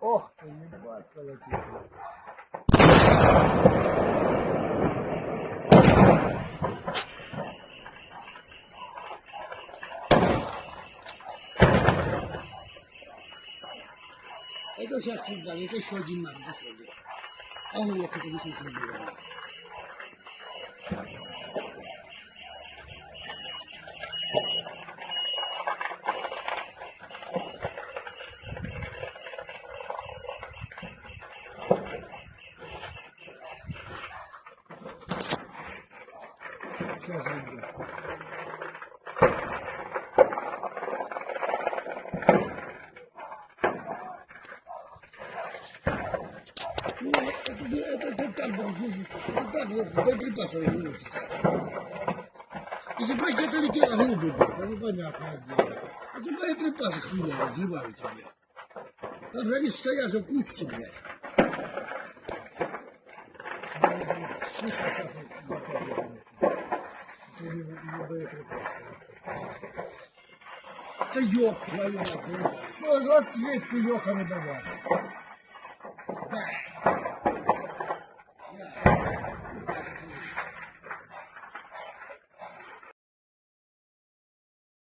Ох ты, ебать, колотит. Это сейчас сюда, это еще один надо, посмотри. А вот это действительно было. Сейчас, ребят. Ну, это, это, это так, вот, это так вот, с боеприпасами минут сейчас. Если бы это летело голуби, бы, это понятное дело. Это боеприпасы хуя взрываются, блядь. Там же они стоят в кучке, блядь. Да ёб твою нахуй. Ну, ответь ты, ёха, не давай. Да.